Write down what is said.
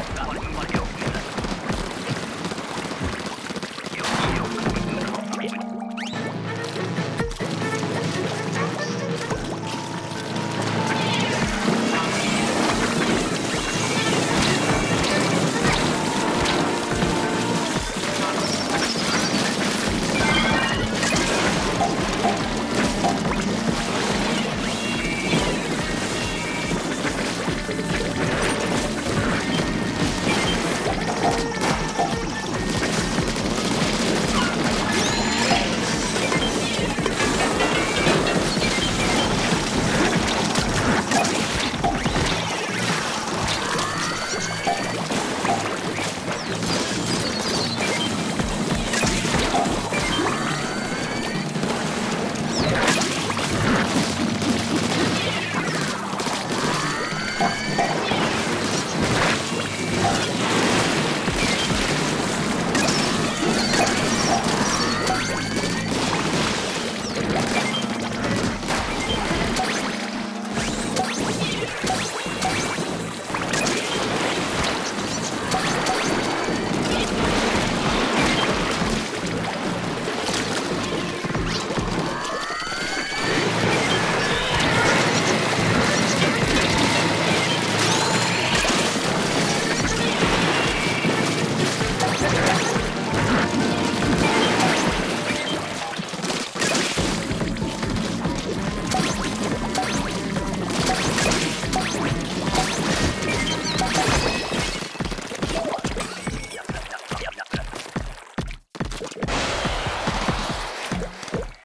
Marcado.